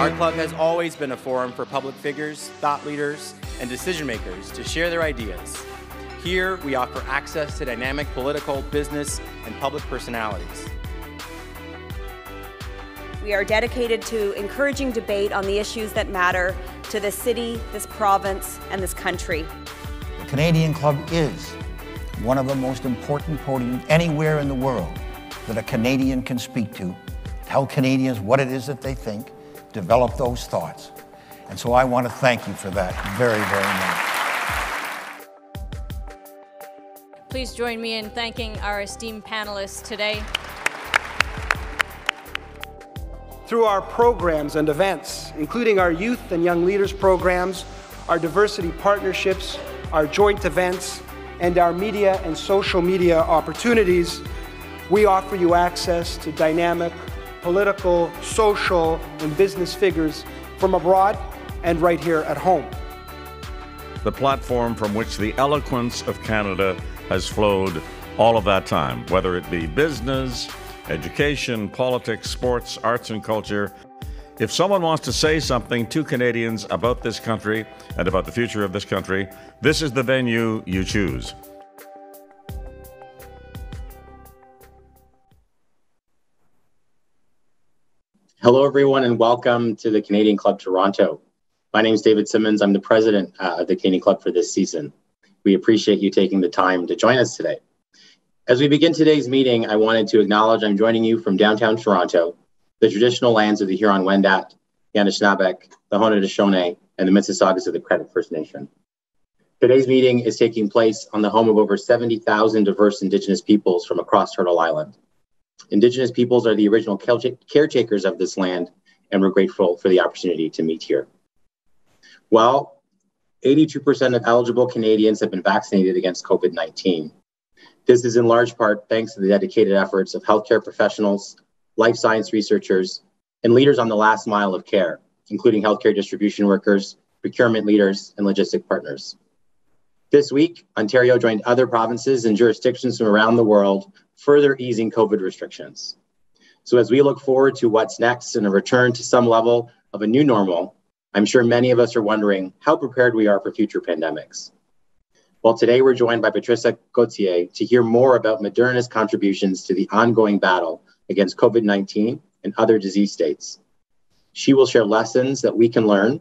Our club has always been a forum for public figures, thought leaders, and decision makers to share their ideas. Here, we offer access to dynamic political, business, and public personalities. We are dedicated to encouraging debate on the issues that matter to this city, this province, and this country. The Canadian Club is one of the most important podiums anywhere in the world that a Canadian can speak to, tell Canadians what it is that they think, develop those thoughts. And so I want to thank you for that very, very much. Please join me in thanking our esteemed panelists today. Through our programs and events, including our youth and young leaders programs, our diversity partnerships, our joint events, and our media and social media opportunities, we offer you access to dynamic, political, social, and business figures from abroad and right here at home. The platform from which the eloquence of Canada has flowed all of that time, whether it be business, education, politics, sports, arts, and culture. If someone wants to say something to Canadians about this country and about the future of this country, this is the venue you choose. Hello, everyone, and welcome to the Canadian Club Toronto. My name is David Simmons. I'm the president uh, of the Canadian Club for this season. We appreciate you taking the time to join us today. As we begin today's meeting, I wanted to acknowledge I'm joining you from downtown Toronto, the traditional lands of the Huron-Wendat, the Anishinaabeg, the Haudenosaunee, and the Mississaugas of the Credit First Nation. Today's meeting is taking place on the home of over 70,000 diverse Indigenous peoples from across Turtle Island. Indigenous peoples are the original caretakers of this land, and we're grateful for the opportunity to meet here. Well, 82% of eligible Canadians have been vaccinated against COVID 19. This is in large part thanks to the dedicated efforts of healthcare professionals, life science researchers, and leaders on the last mile of care, including healthcare distribution workers, procurement leaders, and logistic partners. This week, Ontario joined other provinces and jurisdictions from around the world, further easing COVID restrictions. So, as we look forward to what's next and a return to some level of a new normal, I'm sure many of us are wondering how prepared we are for future pandemics. Well, today we're joined by Patricia Gauthier to hear more about Moderna's contributions to the ongoing battle against COVID 19 and other disease states. She will share lessons that we can learn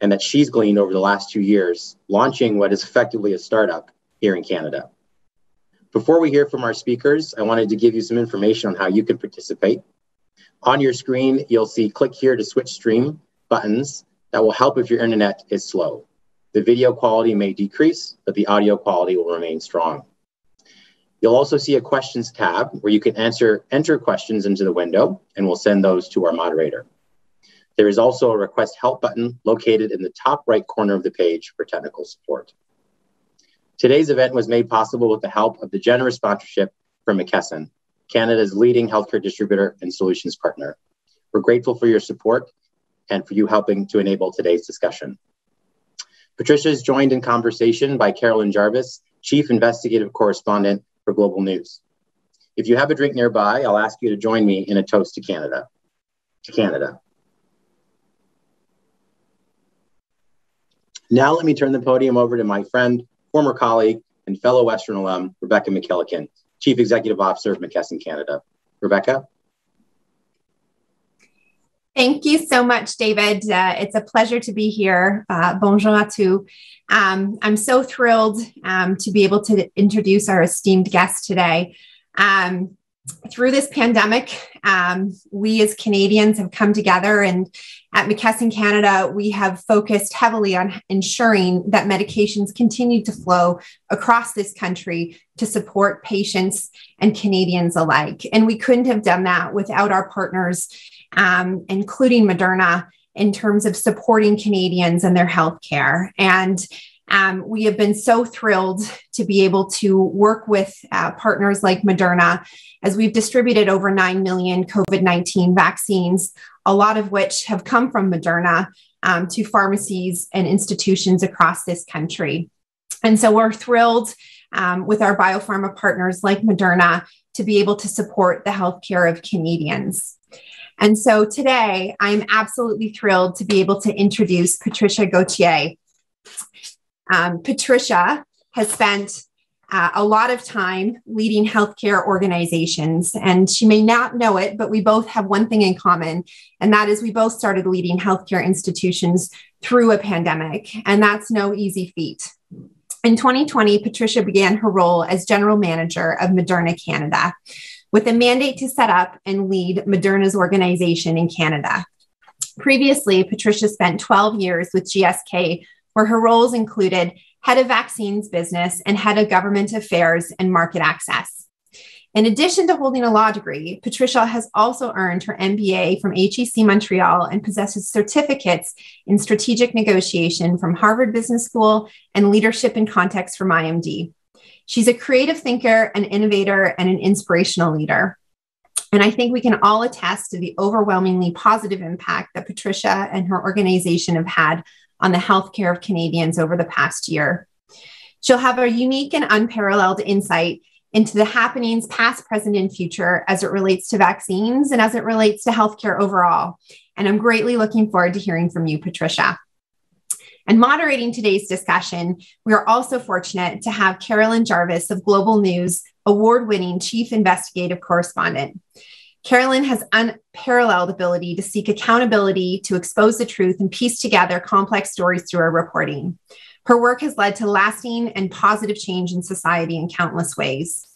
and that she's gleaned over the last two years, launching what is effectively a startup here in Canada. Before we hear from our speakers, I wanted to give you some information on how you can participate. On your screen, you'll see click here to switch stream buttons that will help if your internet is slow. The video quality may decrease, but the audio quality will remain strong. You'll also see a questions tab where you can answer, enter questions into the window and we'll send those to our moderator. There is also a request help button located in the top right corner of the page for technical support. Today's event was made possible with the help of the generous sponsorship from McKesson, Canada's leading healthcare distributor and solutions partner. We're grateful for your support and for you helping to enable today's discussion. Patricia is joined in conversation by Carolyn Jarvis, Chief Investigative Correspondent for Global News. If you have a drink nearby, I'll ask you to join me in a toast to Canada. To Canada. Now let me turn the podium over to my friend, former colleague, and fellow Western alum, Rebecca McKillican, Chief Executive Officer of McKesson Canada. Rebecca? Thank you so much, David. Uh, it's a pleasure to be here. Uh, bonjour à tous. Um, I'm so thrilled um, to be able to introduce our esteemed guest today. Um, through this pandemic, um, we as Canadians have come together, and at McKesson Canada, we have focused heavily on ensuring that medications continue to flow across this country to support patients and Canadians alike. And we couldn't have done that without our partners, um, including Moderna, in terms of supporting Canadians and their health care. And um, we have been so thrilled to be able to work with uh, partners like Moderna as we've distributed over 9 million COVID 19 vaccines, a lot of which have come from Moderna um, to pharmacies and institutions across this country. And so we're thrilled um, with our biopharma partners like Moderna to be able to support the healthcare of Canadians. And so today, I'm absolutely thrilled to be able to introduce Patricia Gauthier. Um, Patricia has spent uh, a lot of time leading healthcare organizations. And she may not know it, but we both have one thing in common, and that is we both started leading healthcare institutions through a pandemic. And that's no easy feat. In 2020, Patricia began her role as general manager of Moderna Canada with a mandate to set up and lead Moderna's organization in Canada. Previously, Patricia spent 12 years with GSK, where her roles included head of vaccines business, and head of government affairs and market access. In addition to holding a law degree, Patricia has also earned her MBA from HEC Montreal and possesses certificates in strategic negotiation from Harvard Business School and leadership in context from IMD. She's a creative thinker, an innovator, and an inspirational leader. And I think we can all attest to the overwhelmingly positive impact that Patricia and her organization have had on the healthcare of Canadians over the past year. She'll have a unique and unparalleled insight into the happenings past, present, and future as it relates to vaccines and as it relates to healthcare overall. And I'm greatly looking forward to hearing from you, Patricia. And moderating today's discussion, we are also fortunate to have Carolyn Jarvis of Global News, award winning chief investigative correspondent. Carolyn has unparalleled ability to seek accountability, to expose the truth, and piece together complex stories through her reporting. Her work has led to lasting and positive change in society in countless ways.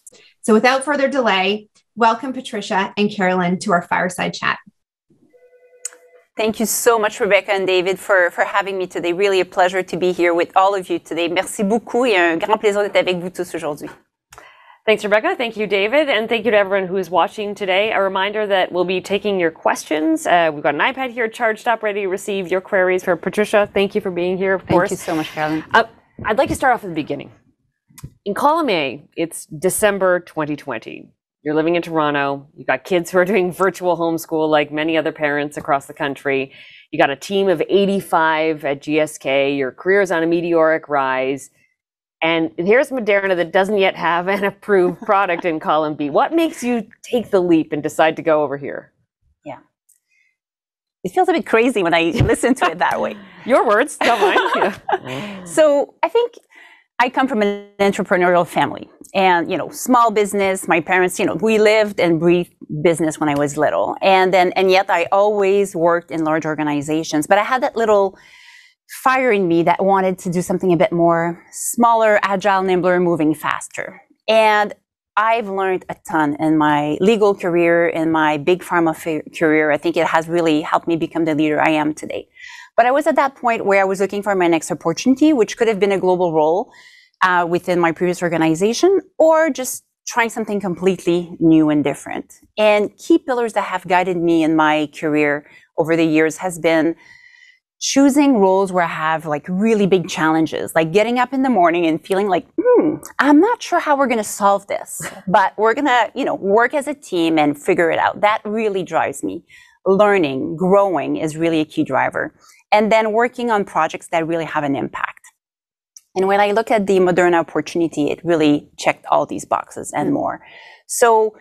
So, without further delay, welcome Patricia and Carolyn to our fireside chat. Thank you so much, Rebecca and David, for, for having me today. Really a pleasure to be here with all of you today. Merci beaucoup et un grand plaisir d'être avec vous tous aujourd'hui. Thanks, Rebecca. Thank you, David. And thank you to everyone who is watching today. A reminder that we'll be taking your questions. Uh, we've got an iPad here charged up, ready to receive your queries for Patricia. Thank you for being here, of thank course. Thank you so much, Carolyn. Uh, I'd like to start off at the beginning. In column A, it's December 2020. You're living in Toronto. You've got kids who are doing virtual homeschool like many other parents across the country. You got a team of 85 at GSK. Your career is on a meteoric rise and here's Moderna that doesn't yet have an approved product in column B. What makes you take the leap and decide to go over here? Yeah. It feels a bit crazy when I listen to it that way. Your words, don't mind. Yeah. so I think I come from an entrepreneurial family and, you know, small business. My parents, you know, we lived and breathed business when I was little. And then, and yet I always worked in large organizations, but I had that little fire in me that wanted to do something a bit more smaller, agile, nimbler, moving faster. And I've learned a ton in my legal career, in my big pharma career. I think it has really helped me become the leader I am today. But I was at that point where I was looking for my next opportunity, which could have been a global role uh, within my previous organization, or just trying something completely new and different. And key pillars that have guided me in my career over the years has been choosing roles where I have like really big challenges, like getting up in the morning and feeling like, hmm, I'm not sure how we're going to solve this, but we're going to, you know, work as a team and figure it out. That really drives me. Learning, growing is really a key driver. And then working on projects that really have an impact. And when I look at the Moderna opportunity, it really checked all these boxes and more. So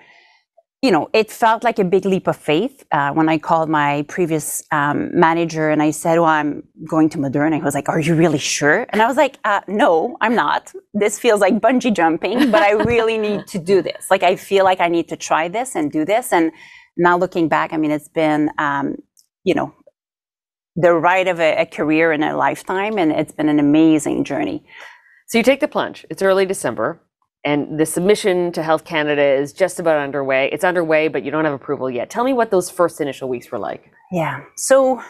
you know, it felt like a big leap of faith uh, when I called my previous um, manager and I said, "Well, I'm going to Moderna." He was like, "Are you really sure?" And I was like, uh, "No, I'm not. This feels like bungee jumping, but I really need to do this. Like, I feel like I need to try this and do this." And now looking back, I mean, it's been, um, you know, the ride of a, a career and a lifetime, and it's been an amazing journey. So you take the plunge. It's early December and the submission to Health Canada is just about underway. It's underway, but you don't have approval yet. Tell me what those first initial weeks were like. Yeah. So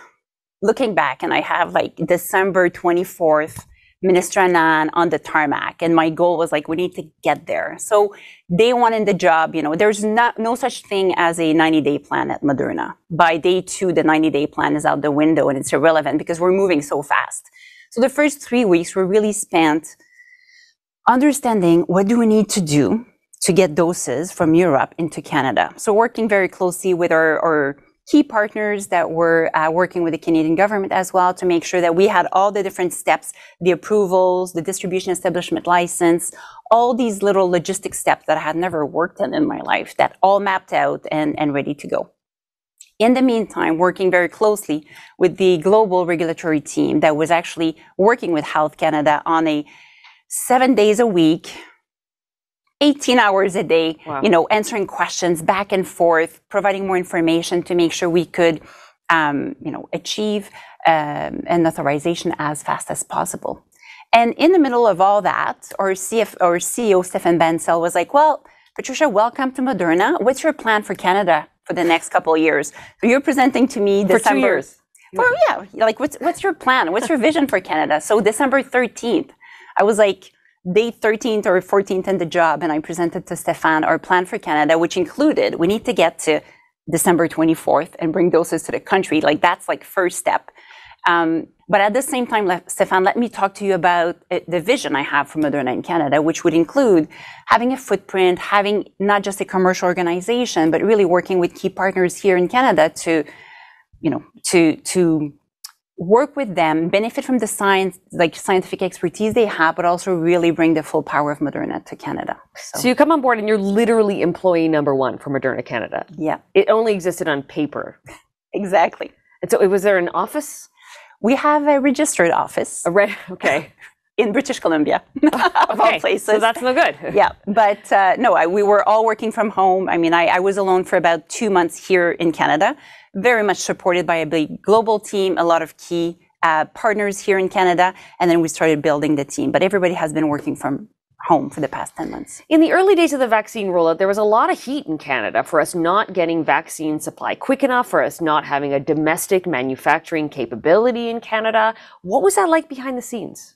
looking back, and I have like December 24th, Minister Anand on the tarmac, and my goal was like, we need to get there. So day one in the job, you know, there's not no such thing as a 90 day plan at Moderna. By day two, the 90 day plan is out the window and it's irrelevant because we're moving so fast. So the first three weeks were really spent understanding what do we need to do to get doses from Europe into Canada. So working very closely with our, our key partners that were uh, working with the Canadian government as well to make sure that we had all the different steps, the approvals, the distribution establishment license, all these little logistic steps that I had never worked in in my life that all mapped out and, and ready to go. In the meantime, working very closely with the global regulatory team that was actually working with Health Canada on a seven days a week, 18 hours a day, wow. you know, answering questions back and forth, providing more information to make sure we could, um, you know, achieve um, an authorization as fast as possible. And in the middle of all that, our, CF, our CEO, Stéphane Bancel, was like, well, Patricia, welcome to Moderna. What's your plan for Canada for the next couple of years? So you're presenting to me December. For two years. For, yeah, like what's, what's your plan? What's your vision for Canada? So December 13th, I was like day 13th or 14th in the job, and I presented to Stéphane our plan for Canada, which included we need to get to December 24th and bring doses to the country. Like that's like first step. Um, but at the same time, Stéphane, let me talk to you about uh, the vision I have for Moderna in Canada, which would include having a footprint, having not just a commercial organization, but really working with key partners here in Canada to, you know, to to work with them, benefit from the science, like scientific expertise they have, but also really bring the full power of Moderna to Canada. So, so you come on board and you're literally employee number one for Moderna Canada. Yeah. It only existed on paper. exactly. And so was there an office? We have a registered office. A re- okay. in British Columbia, of all places. So that's no good. yeah, but uh, no, I, we were all working from home. I mean, I, I was alone for about two months here in Canada very much supported by a big global team, a lot of key uh, partners here in Canada, and then we started building the team. But everybody has been working from home for the past 10 months. In the early days of the vaccine rollout, there was a lot of heat in Canada for us not getting vaccine supply quick enough, for us not having a domestic manufacturing capability in Canada. What was that like behind the scenes?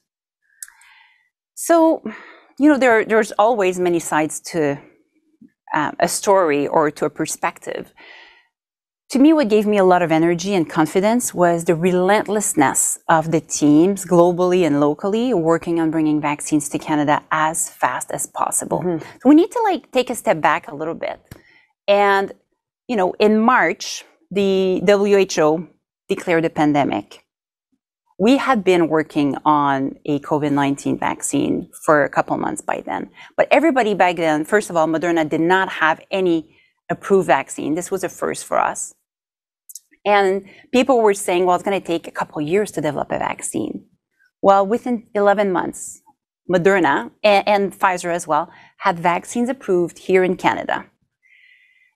So, you know, there, there's always many sides to uh, a story or to a perspective to me, what gave me a lot of energy and confidence was the relentlessness of the teams globally and locally working on bringing vaccines to Canada as fast as possible. Mm-hmm. So we need to like take a step back a little bit. And, you know, in March, the WHO declared a pandemic. We had been working on a COVID 19 vaccine for a couple months by then. But everybody back then, first of all, Moderna did not have any approved vaccine. This was a first for us. And people were saying, well, it's going to take a couple years to develop a vaccine. Well, within 11 months, Moderna and, and, Pfizer as well had vaccines approved here in Canada.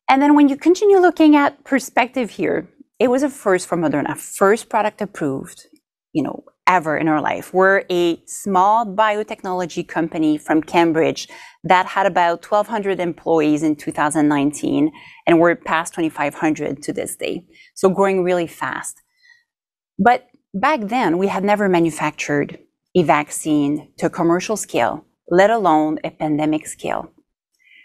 And then when you continue looking at perspective here, it was a first for Moderna, first product approved, you know, ever in our life. We're a small biotechnology company from Cambridge that had about 1,200 employees in 2019, and we're past 2,500 to this day. So growing really fast. But back then, we had never manufactured a vaccine to commercial scale, let alone a pandemic scale.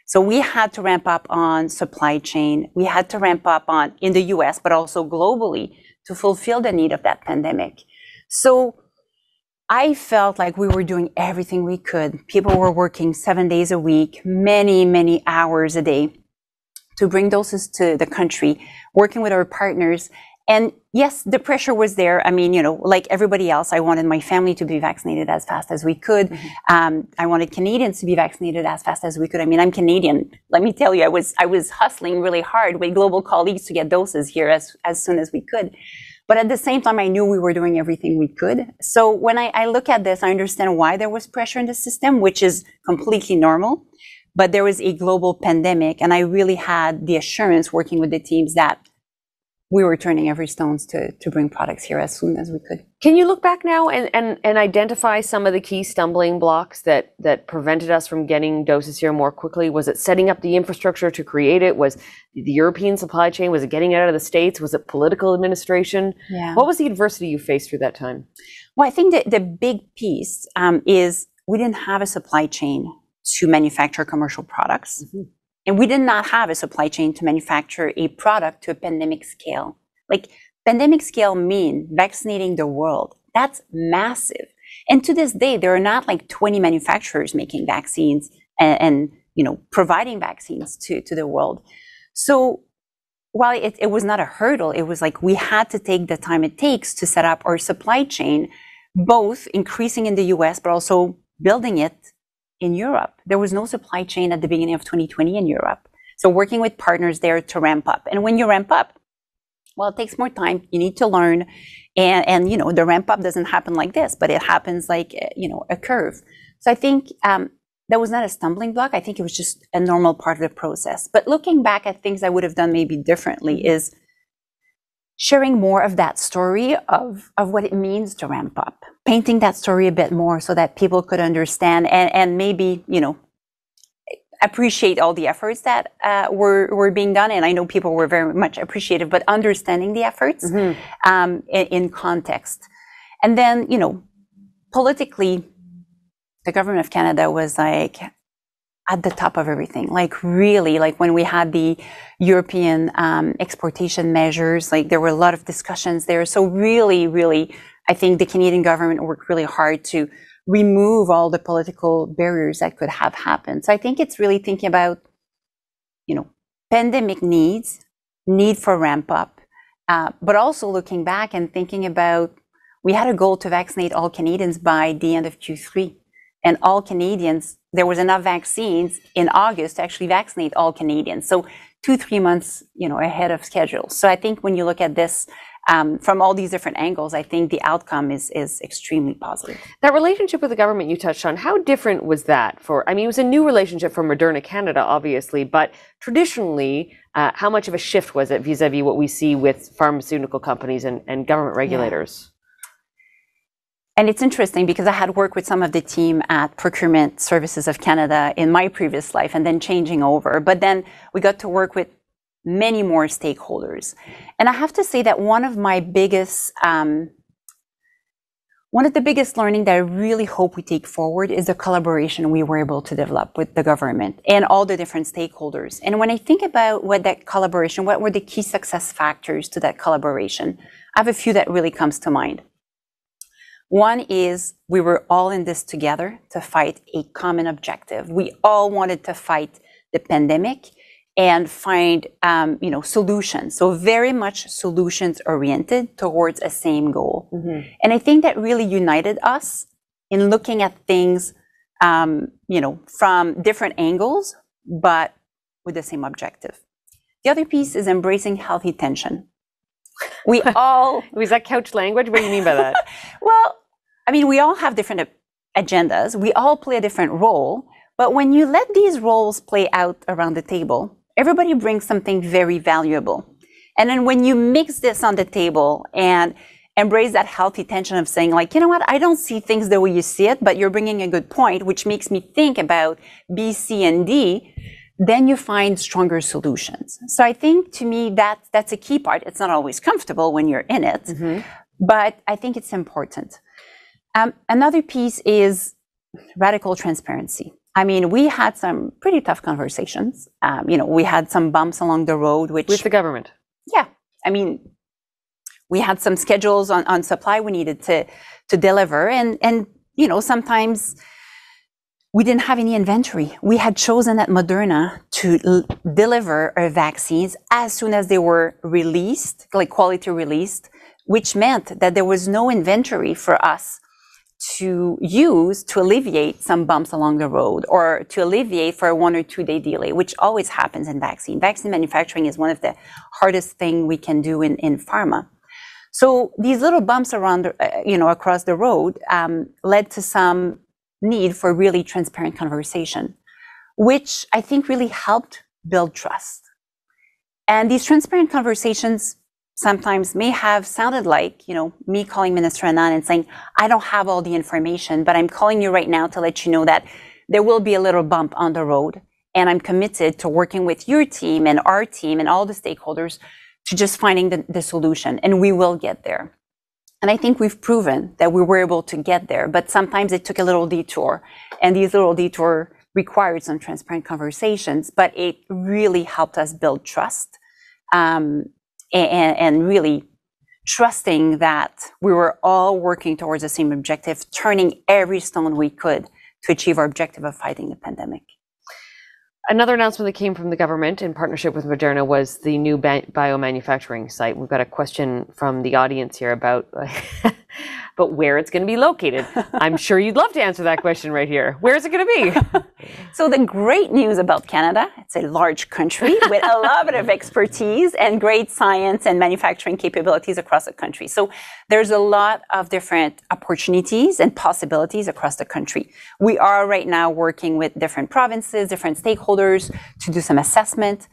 So we had to ramp up on supply chain. We had to ramp up on in the US, but also globally to fulfill the need of that pandemic. So I felt like we were doing everything we could. People were working seven days a week, many, many hours a day to bring doses to the country, working with our partners And yes, the pressure was there. I mean, you know, like everybody else, I wanted my family to be vaccinated as fast as we could. Mm-hmm. Um, I wanted Canadians to be vaccinated as fast as we could. I mean, I'm Canadian. Let me tell you, I was I was hustling really hard with global colleagues to get doses here as as soon as we could. But at the same time, I knew we were doing everything we could. So when I, I look at this, I understand why there was pressure in the system, which is completely normal. But there was a global pandemic, and I really had the assurance working with the teams that we were turning every stone to, to bring products here as soon as we could. Can you look back now and, and, and identify some of the key stumbling blocks that, that prevented us from getting doses here more quickly? Was it setting up the infrastructure to create it? Was the European supply chain? Was it getting it out of the States? Was it political administration? Yeah. What was the adversity you faced through that time? Well, I think that the big piece um, is we didn't have a supply chain to manufacture commercial products. Mm-hmm. And we did not have a supply chain to manufacture a product to a pandemic scale. Like pandemic scale mean vaccinating the world. That's massive. And to this day, there are not like 20 manufacturers making vaccines and, you know, providing vaccines to, the world. So while it was not a hurdle, it was like we had to take the time it takes to set up our supply chain, both increasing in the US, but also building it in Europe. There was no supply chain at the beginning of 2020 in Europe. So working with partners there to ramp up. And when you ramp up, well, it takes more time. You need to learn. And, and you know, the ramp up doesn't happen like this, but it happens like, eh, you know, a curve. So I think um, that was not a stumbling block. I think it was just a normal part of the process. But looking back at things I would have done maybe differently is sharing more of that story of, of what it means to ramp up, painting that story a bit more so that people could understand and, and maybe, you know, appreciate all the efforts that uh, were, were being done. And I know people were very much appreciative, but understanding the efforts mm-hmm. um, in, in context. And then, you know, politically, the government of Canada was like, at the top of everything. Like really, like when we had the European um, exportation measures, like there were a lot of discussions there. So really, really, I think the Canadian government worked really hard to remove all the political barriers that could have happened. So I think it's really thinking about, you know, pandemic needs, need for ramp up, uh, but also looking back and thinking about we had a goal to vaccinate all Canadians by the end of Q3 and all Canadians, there was enough vaccines in August to actually vaccinate all Canadians. So two, three months, you know, ahead of schedule. So I think when you look at this um, from all these different angles, I think the outcome is is extremely positive. That relationship with the government you touched on, how different was that for? I mean, it was a new relationship for Moderna Canada, obviously, but traditionally, uh, how much of a shift was it vis-a-vis what we see with pharmaceutical companies and, and government regulators? Yeah. And it's interesting because I had worked with some of the team at Procurement Services of Canada in my previous life and then changing over. But then we got to work with many more stakeholders. And I have to say that one of my biggest, um, one of the biggest learning that I really hope we take forward is the collaboration we were able to develop with the government and all the different stakeholders. And when I think about what that collaboration, what were the key success factors to that collaboration, I have a few that really comes to mind. One is we were all in this together to fight a common objective. We all wanted to fight the pandemic and find um, you know solutions. So very much solutions oriented towards a same goal. Mm-hmm. and i think that really united us in looking at things um, you know from different angles but with the same objective. The other piece is embracing healthy tension. We all was that couch language? What do you mean by that? Well i mean we all have different agendas we all play a different role but when you let these roles play out around the table everybody brings something very valuable and then when you mix this on the table and embrace that healthy tension of saying like you know what i don't see things the way you see it but you're bringing a good point which makes me think about b c and d then you find stronger solutions. So I think to me that that's a key part. It's not always comfortable when you're in it, mm-hmm. but I think it's important. Um, another piece is radical transparency. I mean, we had some pretty tough conversations. Um, you know, we had some bumps along the road, which with the government. Yeah, I mean, we had some schedules on, on supply we needed to to deliver, and and you know sometimes we didn't have any inventory. We had chosen at Moderna to l- deliver our vaccines as soon as they were released, like quality released, which meant that there was no inventory for us to use to alleviate some bumps along the road or to alleviate for a one or two day delay, which always happens in vaccine. Vaccine manufacturing is one of the hardest thing we can do in, in pharma. So these little bumps around, uh, you know, across the road um, led to some need for really transparent conversation, which I think really helped build trust. And these transparent conversations sometimes may have sounded like, you know, me calling Minister Anand and saying, I don't have all the information, but I'm calling you right now to let you know that there will be a little bump on the road. And I'm committed to working with your team and our team and all the stakeholders to just finding the, the solution. And we will get there. And I think we've proven that we were able to get there, but sometimes it took a little detour. And these little detour required some transparent conversations, but it really helped us build trust. Um, and, and really trusting that we were all working towards the same objective, turning every stone we could to achieve our objective of fighting the pandemic. Another announcement that came from the government in partnership with Moderna was the new biomanufacturing site. We've got a question from the audience here about but where it's going to be located. I'm sure you'd love to answer that question right here. Where is it going to be? so the great news about Canada, it's a large country with a lot of expertise and great science and manufacturing capabilities across the country. So there's a lot of different opportunities and possibilities across the country. We are right now working with different provinces, different stakeholders to do some assessment.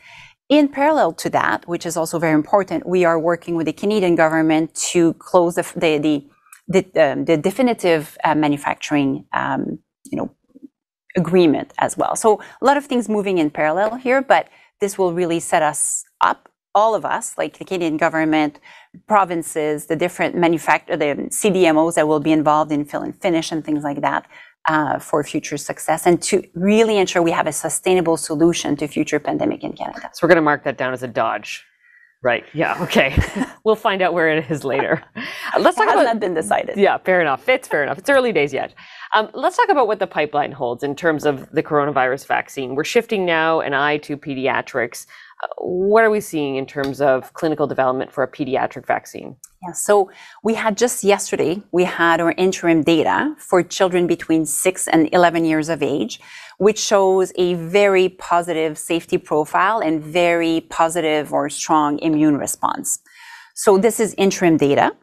In parallel to that, which is also very important, we are working with the Canadian government to close the, the, the the, um, the definitive uh, manufacturing, um, you know, agreement as well. So a lot of things moving in parallel here, but this will really set us up, all of us, like the Canadian government, provinces, the different manufacturer, the CDMOs that will be involved in fill and finish and things like that. Uh, for future success and to really ensure we have a sustainable solution to future pandemic in Canada. So we're going to mark that down as a dodge Right. Yeah. Okay. we'll find out where it is later. let's talk it about. Not been decided. Yeah. Fair enough. It's fair enough. It's early days yet. Um, let's talk about what the pipeline holds in terms of the coronavirus vaccine. We're shifting now an eye to pediatrics. What are we seeing in terms of clinical development for a pediatric vaccine? Yeah, so we had just yesterday, we had our interim data for children between 6 and 11 years of age, which shows a very positive safety profile and very positive or strong immune response. So this is interim data.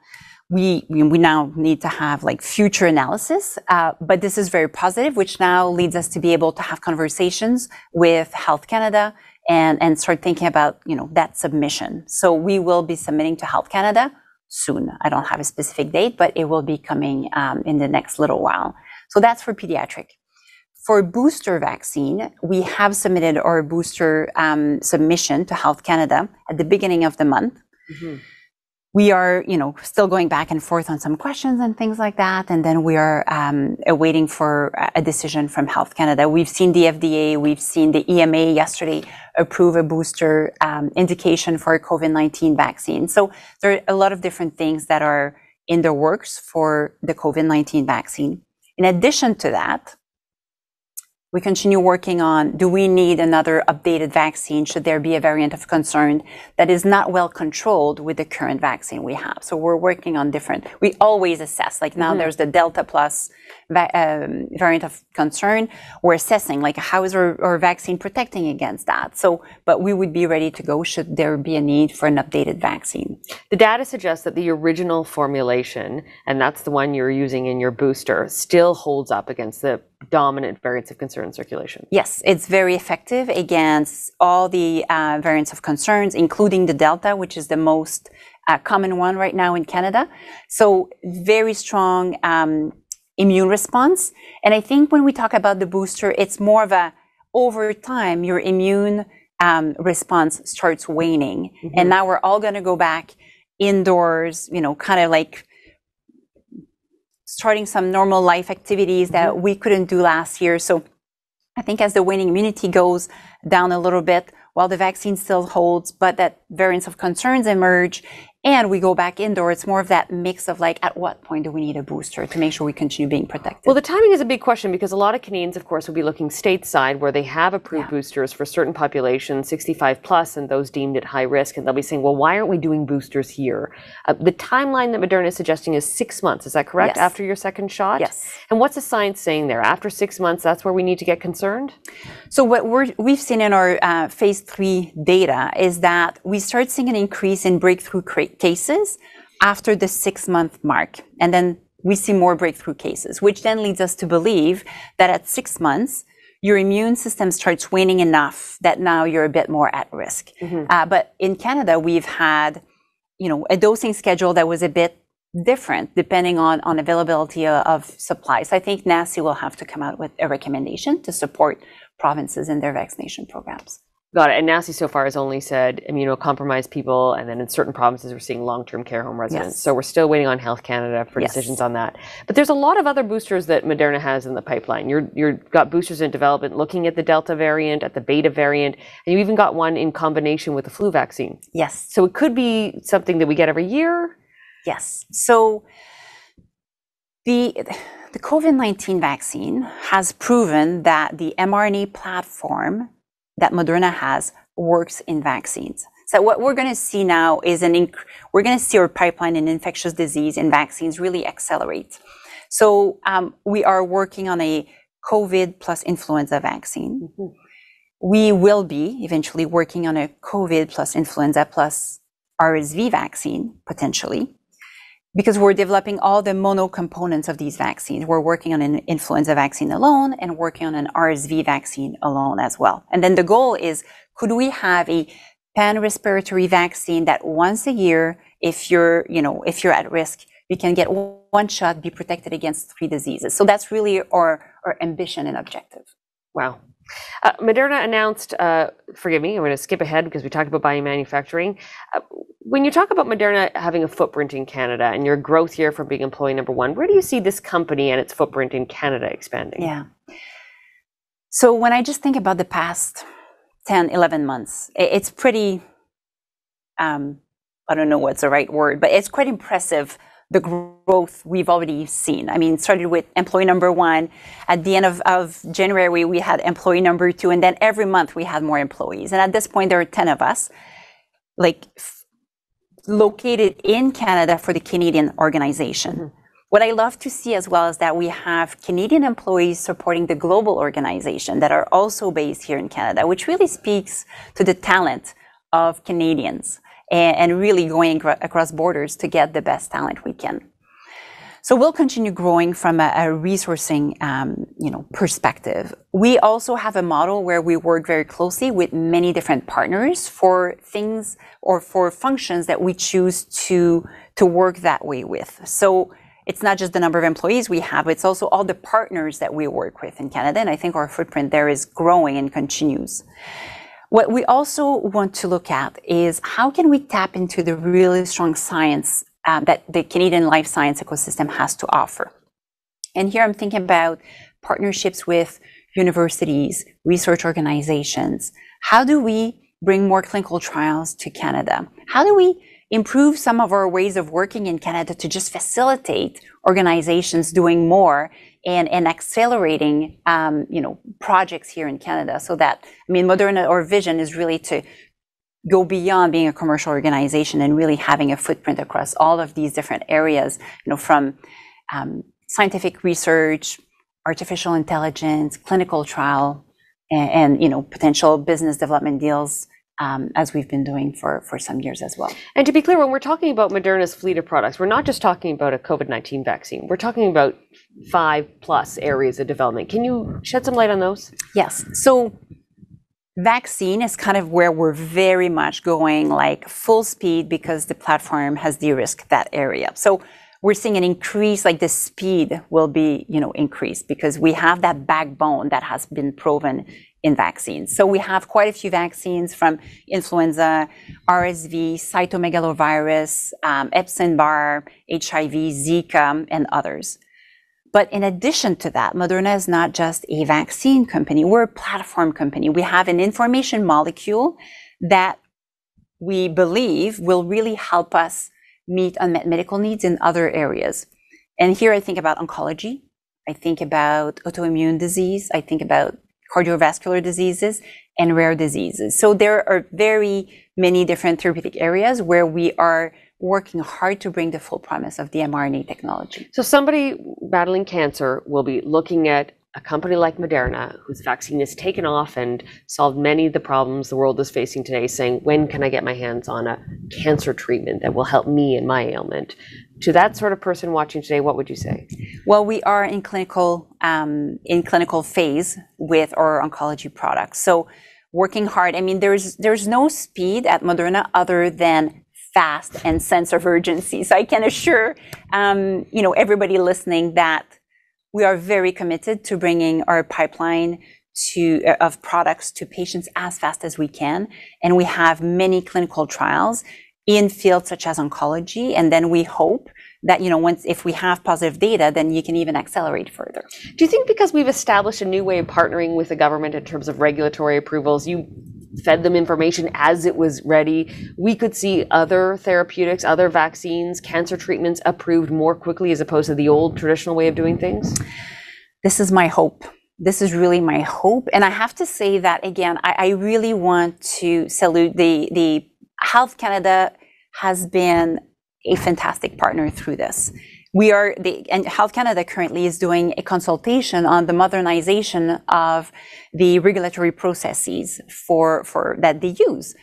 We, we now need to have like future analysis, uh, but this is very positive, which now leads us to be able to have conversations with Health Canada and, and start thinking about, you know, that submission. So we will be submitting to Health Canada soon. I don't have a specific date, but it will be coming um, in the next little while. So that's for pediatric. For booster vaccine, we have submitted our booster um, submission to Health Canada at the beginning of the month. Mm-hmm we are, you know, still going back and forth on some questions and things like that. And then we are um, waiting for a decision from Health Canada. We've seen the FDA, we've seen the EMA yesterday approve a booster um, indication for a COVID-19 vaccine. So there are a lot of different things that are in the works for the COVID-19 vaccine. In addition to that, we continue working on do we need another updated vaccine? Should there be a variant of concern that is not well controlled with the current vaccine we have? So we're working on different, we always assess. Like now mm-hmm. there's the Delta Plus va- um, variant of concern. We're assessing like how is our, our vaccine protecting against that? So, but we would be ready to go should there be a need for an updated vaccine. The data suggests that the original formulation, and that's the one you're using in your booster, still holds up against the dominant variants of concern in circulation. Yes, it's very effective against all the uh, variants of concerns, including the Delta, which is the most uh, common one right now in Canada. So very strong um, immune response. And I think when we talk about the booster, it's more of a over time your immune um, response starts waning, mm-hmm. and now we're all going to go back indoors. You know, kind of like starting some normal life activities that mm-hmm. we couldn't do last year. So I think as the waning immunity goes down a little bit, while the vaccine still holds, but that variants of concerns emerge and we go back indoor, it's more of that mix of like, at what point do we need a booster to make sure we continue being protected? Well, the timing is a big question because a lot of Canadians, of course, will be looking stateside where they have approved yeah. boosters for certain populations, 65 plus, and those deemed at high risk. And they'll be saying, well, why aren't we doing boosters here? Uh, the timeline that Moderna is suggesting is six months. Is that correct? Yes. After your second shot? Yes. And what's the science saying there? After six months, that's where we need to get concerned? So, what we have seen in our uh, phase three data is that we start seeing an increase in breakthrough cases after the six month mark. And then we see more breakthrough cases, which then leads us to believe that at six months, your immune system starts waning enough that now you're a bit more at risk. Mm-hmm. Uh, but in Canada, we've had, you know, a dosing schedule that was a bit different depending on, on availability of supplies. I think NACI will have to come out with a recommendation to support provinces in their vaccination programs. Got it. And NACI so far has only said immunocompromised people, and then in certain provinces we're seeing long-term care home residents. Yes. So we're still waiting on Health Canada for yes. decisions on that. But there's a lot of other boosters that Moderna has in the pipeline. You're you're got boosters in development, looking at the Delta variant, at the Beta variant, and you even got one in combination with the flu vaccine. Yes. So it could be something that we get every year. Yes. So the the COVID nineteen vaccine has proven that the mRNA platform that Moderna has works in vaccines. So what we're going to see now is an we're going to see our pipeline in infectious disease and vaccines really accelerate. So um, we are working on a COVID plus influenza vaccine. Mm-hmm. We will be eventually working on a COVID plus influenza plus RSV vaccine potentially because we're developing all the mono components of these vaccines. We're working on an influenza vaccine alone and working on an RSV vaccine alone as well. And then the goal is, could we have a pan respiratory vaccine that once a year, if you're, you know, if you're at risk, you can get one shot, be protected against three diseases. So that's really our, our ambition and objective. Wow. Uh, Moderna announced, uh, forgive me, I'm going to skip ahead because we talked about biomanufacturing. Uh, when you talk about Moderna having a footprint in Canada and your growth here from being employee number one, where do you see this company and its footprint in Canada expanding? Yeah. So when I just think about the past 10, 11 months, it's pretty, um, I don't know what's the right word, but it's quite impressive the growth we've already seen. I mean, started with employee number one. At the end of, of January, we had employee number two, and then every month we had more employees. And at this point, there are 10 of us, like located in Canada for the Canadian organization. Mm-hmm. What I love to see as well is that we have Canadian employees supporting the global organization that are also based here in Canada, which really speaks to the talent of Canadians and, really going across borders to get the best talent we can. So we'll continue growing from a, resourcing, um, you know, perspective. We also have a model where we work very closely with many different partners for things or for functions that we choose to to work that way with. So it's not just the number of employees we have; it's also all the partners that we work with in Canada. And I think our footprint there is growing and continues. What we also want to look at is how can we tap into the really strong science uh, that the Canadian life science ecosystem has to offer. And here I'm thinking about partnerships with universities, research organizations. How do we bring more clinical trials to Canada? How do we improve some of our ways of working in Canada to just facilitate organizations doing more and, and accelerating, um, you know, projects here in Canada so that, I mean, Moderna, our vision is really to go beyond being a commercial organization and really having a footprint across all of these different areas, you know, from um, scientific research, artificial intelligence, clinical trial, and, and, you know, potential business development deals Um, as we've been doing for, for some years as well. And to be clear, when we're talking about Moderna's fleet of products, we're not just talking about a COVID 19 vaccine. We're talking about five plus areas of development. Can you shed some light on those? Yes. So, vaccine is kind of where we're very much going like full speed because the platform has de-risked that area. So, we're seeing an increase, like the speed will be, you know, increased because we have that backbone that has been proven in vaccines. So we have quite a few vaccines from influenza, RSV, cytomegalovirus, um, Epstein-Barr, HIV, Zika, and others. But in addition to that, Moderna is not just a vaccine company, we're a platform company. We have an information molecule that we believe will really help us meet unmet medical needs in other areas. And here I think about oncology, I think about autoimmune disease, I think about cardiovascular diseases and rare diseases. So there are very many different therapeutic areas where we are working hard to bring the full promise of the mRNA technology. So somebody battling cancer will be looking at a company like Moderna, whose vaccine has taken off and solved many of the problems the world is facing today, saying, when can I get my hands on a cancer treatment that will help me in my ailment? To that sort of person watching today, what would you say? Well, we are in clinical um, in clinical phase with our oncology products. So working hard. I mean, there's there's no speed at Moderna other than fast and sense of urgency. So I can assure um, you know everybody listening that we are very committed to bringing our pipeline to, uh, of products to patients as fast as we can. And we have many clinical trials in fields such as oncology. And then we hope that, you know, once if we have positive data, then you can even accelerate further. Do you think because we've established a new way of partnering with the government in terms of regulatory approvals, you fed them information as it was ready, we could see other therapeutics, other vaccines, cancer treatments approved more quickly as opposed to the old traditional way of doing things? This is my hope. This is really my hope. And I have to say that again, I, really want to salute the, the Health Canada has been a fantastic partner through this. We are the and Health Canada currently is doing a consultation on the modernization of the regulatory processes for, for that they use.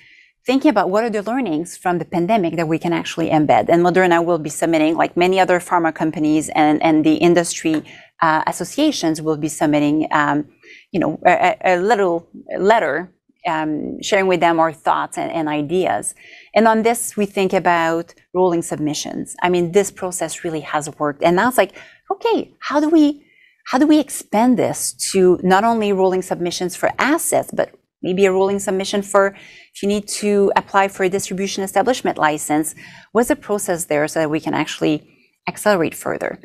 Thinking about what are the learnings from the pandemic that we can actually embed. And Moderna will be submitting, like many other pharma companies and, the industry uh, associations will be submitting, um, you know, a little letter um, sharing with them our thoughts and, and, ideas. And on this, we think about rolling submissions. I mean, this process really has worked. And now it's like, okay, how do we how do we expand this to not only rolling submissions for assets, but maybe a rolling submission for if you need to apply for a distribution establishment license? What's the process there so that we can actually accelerate further?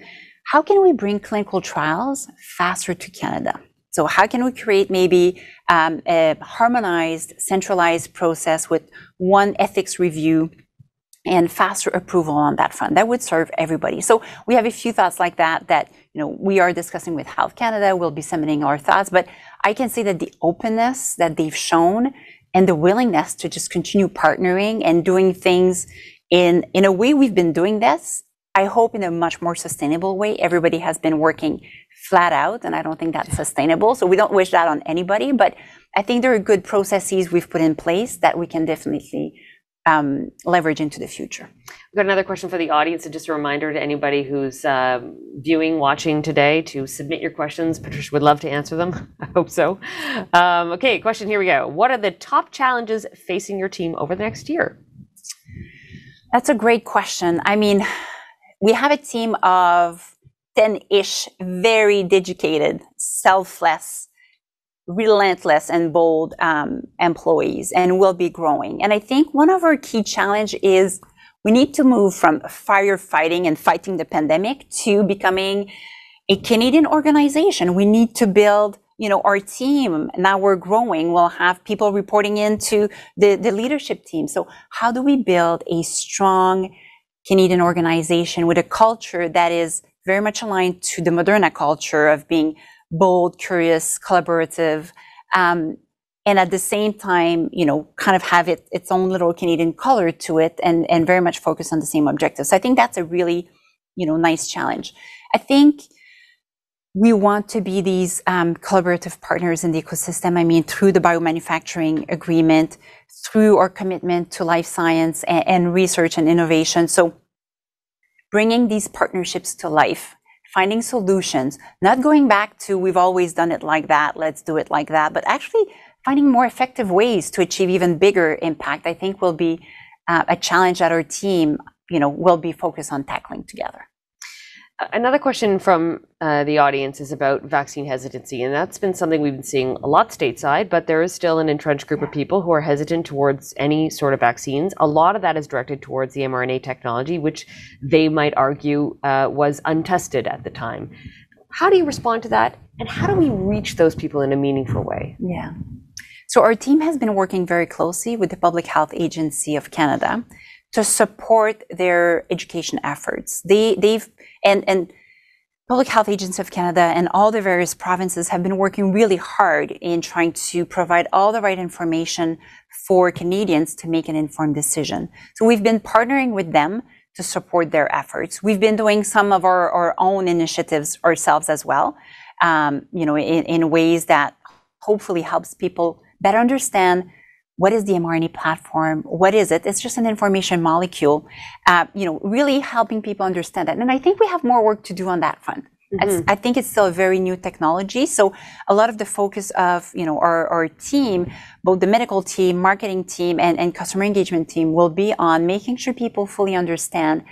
How can we bring clinical trials faster to Canada? So how can we create maybe um, a harmonized, centralized process with one ethics review and faster approval on that front? That would serve everybody. So we have a few thoughts like that that you know we are discussing with Health Canada. We'll be submitting our thoughts, but I can say that the openness that they've shown and the willingness to just continue partnering and doing things in in a way we've been doing this I hope in a much more sustainable way. Everybody has been working flat out, and I don't think that's sustainable. So we don't wish that on anybody, but I think there are good processes we've put in place that we can definitely um, leverage into the future. We've got another question for the audience, and just a reminder to anybody who's uh, viewing, watching today to submit your questions. Patricia would love to answer them. I hope so. Um, okay, question here we go. What are the top challenges facing your team over the next year? That's a great question. I mean, we have a team of 10-ish very dedicated, selfless, relentless and bold um, employees and will be growing. And I think one of our key challenge is we need to move from firefighting and fighting the pandemic to becoming a Canadian organization. We need to build you know, our team, now we're growing, we'll have people reporting into the, the leadership team. So how do we build a strong Canadian organization with a culture that is very much aligned to the Moderna culture of being bold, curious, collaborative, um, and at the same time, you know, kind of have it, its own little Canadian color to it and, and very much focus on the same objectives. So I think that's a really, you know, nice challenge. I think we want to be these um, collaborative partners in the ecosystem. I mean, through the biomanufacturing agreement, through our commitment to life science and, and research and innovation. So bringing these partnerships to life, finding solutions, not going back to we've always done it like that, let's do it like that, but actually finding more effective ways to achieve even bigger impact, I think will be uh, a challenge that our team, you know, will be focused on tackling together. Another question from uh, the audience is about vaccine hesitancy, and that's been something we've been seeing a lot stateside, but there is still an entrenched group of people who are hesitant towards any sort of vaccines. A lot of that is directed towards the mRNA technology, which they might argue uh, was untested at the time. How do you respond to that? And how do we reach those people in a meaningful way? Yeah. So our team has been working very closely with the Public Health Agency of Canada to support their education efforts. They, they've and and Public Health Agency of Canada and all the various provinces have been working really hard in trying to provide all the right information for Canadians to make an informed decision. So we've been partnering with them to support their efforts. We've been doing some of our, our own initiatives ourselves as well, um, you know, in, in ways that hopefully helps people better understand what is the mRNA platform? What is it? It's just an information molecule, uh, you know, really helping people understand that. And I think we have more work to do on that front. Mm-hmm. I think it's still a very new technology. So a lot of the focus of, you know, our, our team, both the medical team, marketing team, and, and customer engagement team will be on making sure people fully understand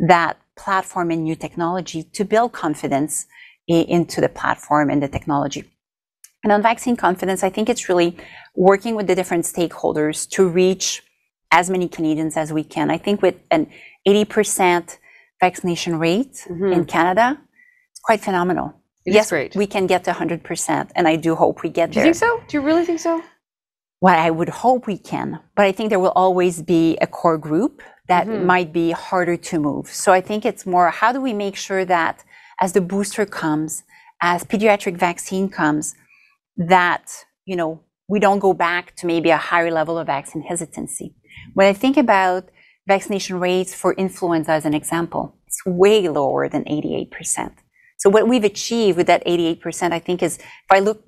that platform and new technology to build confidence in, into the platform and the technology. And on vaccine confidence, I think it's really working with the different stakeholders to reach as many Canadians as we can. I think with an 80% vaccination rate mm-hmm. in Canada, it's quite phenomenal. It yes, we can get to 100%, and I do hope we get there. Do you think so? Do you really think so? Well, I would hope we can, but I think there will always be a core group that mm-hmm. might be harder to move. So I think it's more how do we make sure that as the booster comes, as pediatric vaccine comes, that, you know, we don't go back to maybe a higher level of vaccine hesitancy. When I think about vaccination rates for influenza as an example, it's way lower than 88%. So what we've achieved with that 88%, I think is, if I look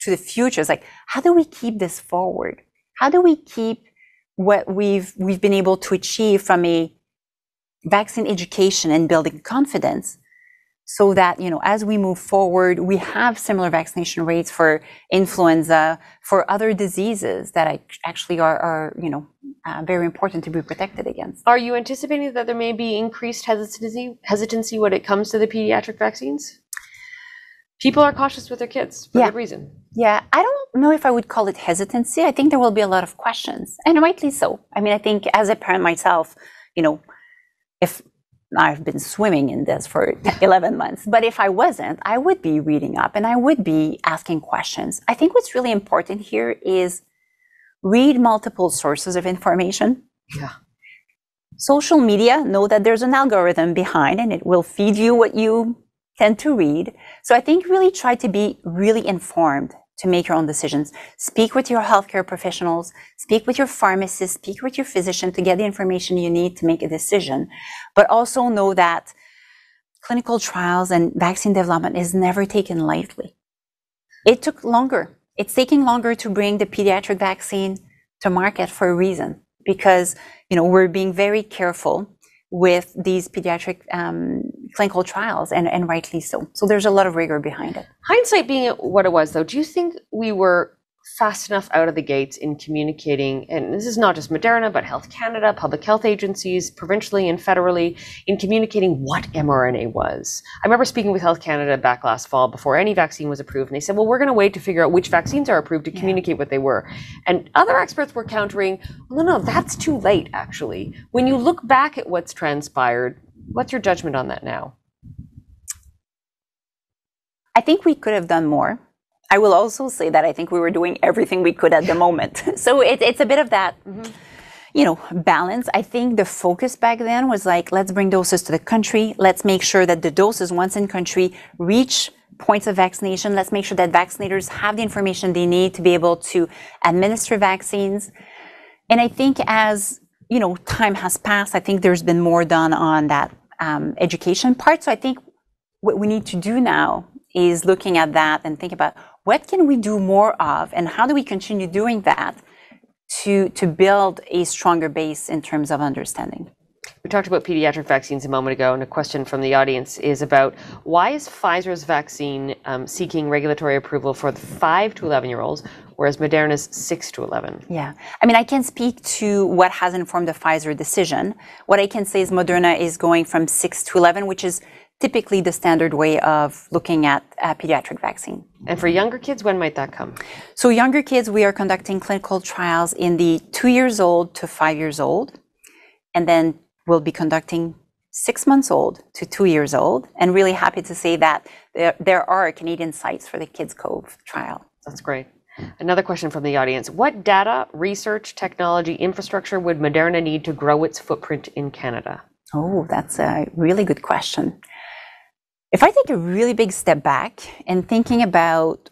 to the future, it's like, how do we keep this forward? How do we keep what we've, we've been able to achieve from a vaccine education and building confidence so that you know as we move forward we have similar vaccination rates for influenza for other diseases that actually are, are you know uh, very important to be protected against. Are you anticipating that there may be increased hesitancy hesitancy when it comes to the pediatric vaccines? People are cautious with their kids for yeah. that reason. Yeah i don't know if i would call it hesitancy. I think there will be a lot of questions and rightly so. I mean i think as a parent myself you know if I've been swimming in this for 11 months. But if I wasn't, I would be reading up and I would be asking questions. I think what's really important here is read multiple sources of information. Yeah. Social media know that there's an algorithm behind and it will feed you what you tend to read. So I think really try to be really informed to make your own decisions. Speak with your healthcare professionals, speak with your pharmacist, speak with your physician to get the information you need to make a decision. But also know that clinical trials and vaccine development is never taken lightly. It took longer. It's taking longer to bring the pediatric vaccine to market for a reason because you know we're being very careful with these pediatric um, clinical trials, and, and rightly so. So there's a lot of rigor behind it. Hindsight being what it was, though, do you think we were fast enough out of the gates in communicating, and this is not just Moderna, but Health Canada, public health agencies, provincially and federally, in communicating what mRNA was. I remember speaking with Health Canada back last fall before any vaccine was approved, and they said, well, we're going to wait to figure out which vaccines are approved to yeah. communicate what they were. And other experts were countering, well, no, no, that's too late, actually. When you look back at what's transpired, what's your judgment on that now? I think we could have done more. I will also say that I think we were doing everything we could at the moment. so it, it's a bit of that. Mm-hmm you know, balance. I think the focus back then was like, let's bring doses to the country. Let's make sure that the doses, once in country, reach points of vaccination. Let's make sure that vaccinators have the information they need to be able to administer vaccines. And I think as you know, time has passed, I think there's been more done on that um, education part. So I think what we need to do now is looking at that and think about what can we do more of and how do we continue doing that to, to build a stronger base in terms of understanding. We talked about pediatric vaccines a moment ago, and a question from the audience is about why is Pfizer's vaccine um, seeking regulatory approval for the 5 to 11 year olds, whereas Moderna's 6 to 11? Yeah. I mean, I can speak to what has informed the Pfizer decision. What I can say is Moderna is going from 6 to 11, which is typically the standard way of looking at a pediatric vaccine. And for younger kids, when might that come? So, younger kids, we are conducting clinical trials in the two years old to five years old, and then we'll be conducting six months old to two years old, and really happy to say that there, there are Canadian sites for the Kids Cove trial. That's great. Another question from the audience. What data, research, technology, infrastructure would Moderna need to grow its footprint in Canada? Oh, that's a really good question. If I take a really big step back and thinking about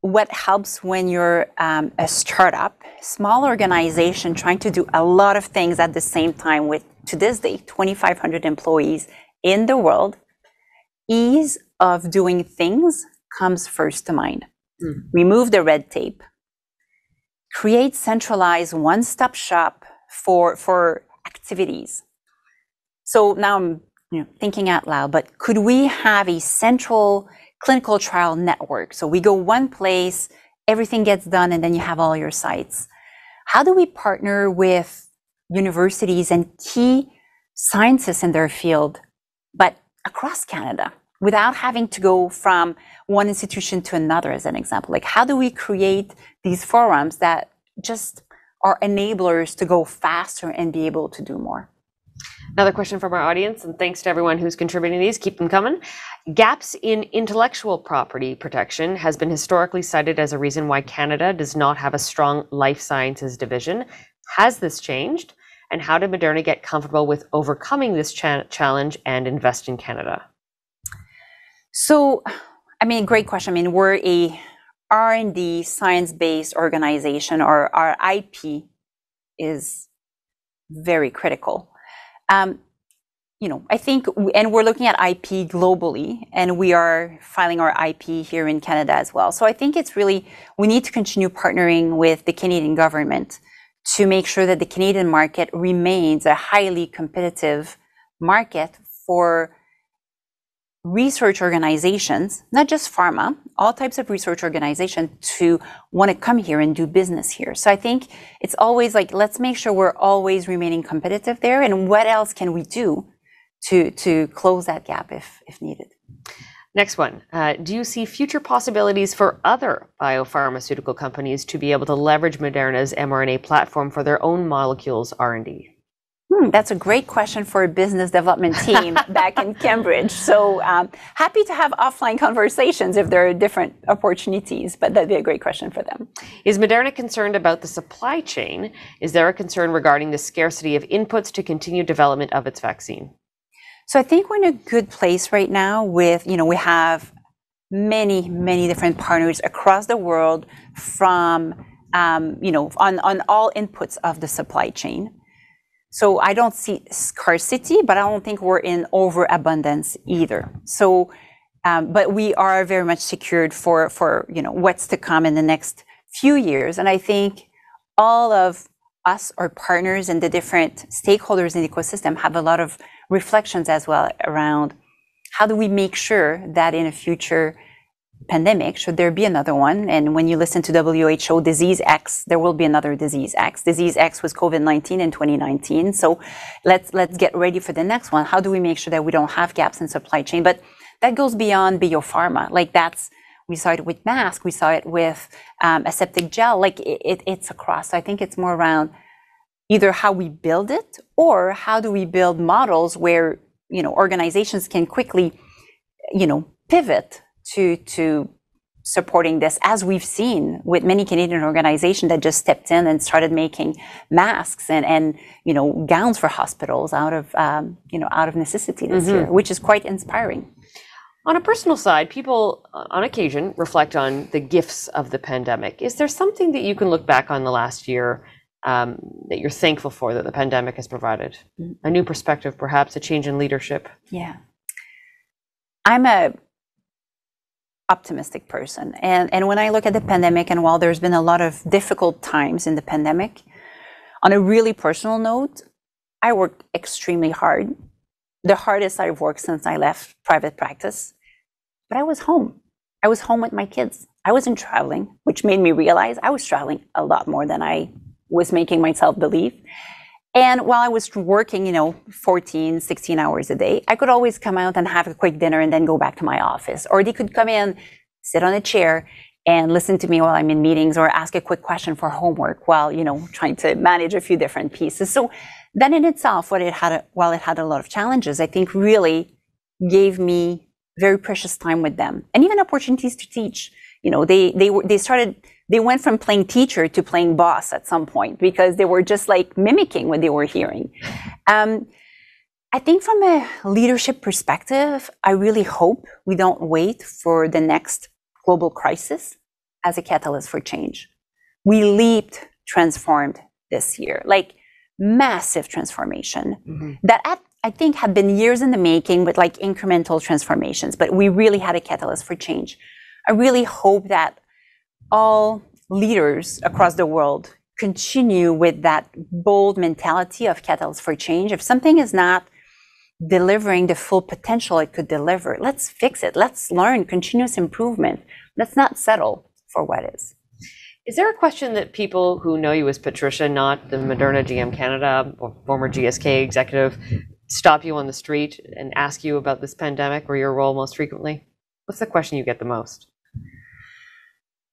what helps when you're um, a startup, small organization trying to do a lot of things at the same time with, to this day, 2,500 employees in the world, ease of doing things comes first to mind. Mm. Remove the red tape. Create centralized one-stop shop for, for activities. So now I'm you know, thinking out loud, but could we have a central clinical trial network? So we go one place, everything gets done, and then you have all your sites. How do we partner with universities and key scientists in their field, but across Canada without having to go from one institution to another, as an example? Like, how do we create these forums that just are enablers to go faster and be able to do more? Another question from our audience, and thanks to everyone who's contributing these. Keep them coming. Gaps in intellectual property protection has been historically cited as a reason why Canada does not have a strong life sciences division. Has this changed? And how did Moderna get comfortable with overcoming this cha- challenge and invest in Canada? So, I mean, great question. I mean, we're a R&D science-based organization, or our IP is very critical. Um, you know, I think, and we're looking at IP globally, and we are filing our IP here in Canada as well. So I think it's really, we need to continue partnering with the Canadian government to make sure that the Canadian market remains a highly competitive market for research organizations, not just pharma, all types of research organizations to want to come here and do business here. So I think it's always like, let's make sure we're always remaining competitive there. And what else can we do to, to close that gap if, if needed? Next one. Uh, do you see future possibilities for other biopharmaceutical companies to be able to leverage Moderna's mRNA platform for their own molecules R&D? Hmm, that's a great question for a business development team back in Cambridge. So um, happy to have offline conversations if there are different opportunities, but that'd be a great question for them. Is Moderna concerned about the supply chain? Is there a concern regarding the scarcity of inputs to continue development of its vaccine? So I think we're in a good place right now with, you know, we have many, many different partners across the world from, um, you know, on, on all inputs of the supply chain. So I don't see scarcity, but I don't think we're in overabundance either. So, um, but we are very much secured for for you know what's to come in the next few years, and I think all of us, our partners, and the different stakeholders in the ecosystem have a lot of reflections as well around how do we make sure that in a future pandemic, should there be another one, and when you listen to WHO disease X, there will be another disease X. Disease X was COVID-19 in 2019. So let's let's get ready for the next one. How do we make sure that we don't have gaps in supply chain? But that goes beyond biopharma. Like that's we saw it with masks, we saw it with um, aseptic gel. Like it, it, it's across. So I think it's more around either how we build it or how do we build models where you know organizations can quickly you know pivot to to supporting this, as we've seen with many Canadian organizations that just stepped in and started making masks and, and you know gowns for hospitals out of um, you know out of necessity this mm-hmm. year, which is quite inspiring. On a personal side, people uh, on occasion reflect on the gifts of the pandemic. Is there something that you can look back on the last year um, that you're thankful for that the pandemic has provided? Mm-hmm. A new perspective, perhaps a change in leadership? Yeah. I'm a optimistic person. And, and when I look at the pandemic, and while there's been a lot of difficult times in the pandemic, on a really personal note, I worked extremely hard, the hardest I've worked since I left private practice. But I was home. I was home with my kids. I wasn't traveling, which made me realize I was traveling a lot more than I was making myself believe. And while I was working, you know, 14, 16 hours a day, I could always come out and have a quick dinner and then go back to my office. Or they could come in, sit on a chair, and listen to me while I'm in meetings or ask a quick question for homework while, you know, trying to manage a few different pieces. So that in itself, what it had, a, while it had a lot of challenges, I think really gave me very precious time with them and even opportunities to teach. You know, they, they, they started, they went from playing teacher to playing boss at some point because they were just like mimicking what they were hearing. Um, I think from a leadership perspective, I really hope we don't wait for the next global crisis as a catalyst for change. We leaped, transformed this year, like massive transformation mm-hmm. that at, I think had been years in the making with like incremental transformations, but we really had a catalyst for change. I really hope that all leaders across the world continue with that bold mentality of catalyst for change. If something is not delivering the full potential it could deliver, let's fix it. Let's learn continuous improvement. Let's not settle for what is. Is there a question that people who know you as Patricia, not the Moderna GM Canada or former GSK executive, stop you on the street and ask you about this pandemic or your role most frequently? What's the question you get the most?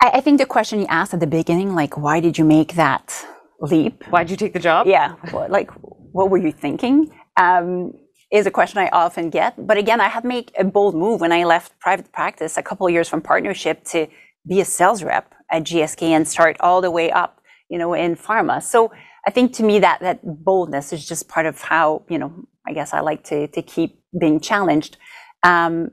I, I think the question you asked at the beginning, like, why did you make that leap? Why'd you take the job? Yeah. like, what were you thinking? Um, is a question I often get. But again, I had made a bold move when I left private practice a couple of years from partnership to be a sales rep at GSK and start all the way up, you know, in pharma. So I think to me that that boldness is just part of how, you know, I guess I like to to keep being challenged. Um,